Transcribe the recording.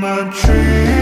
my tree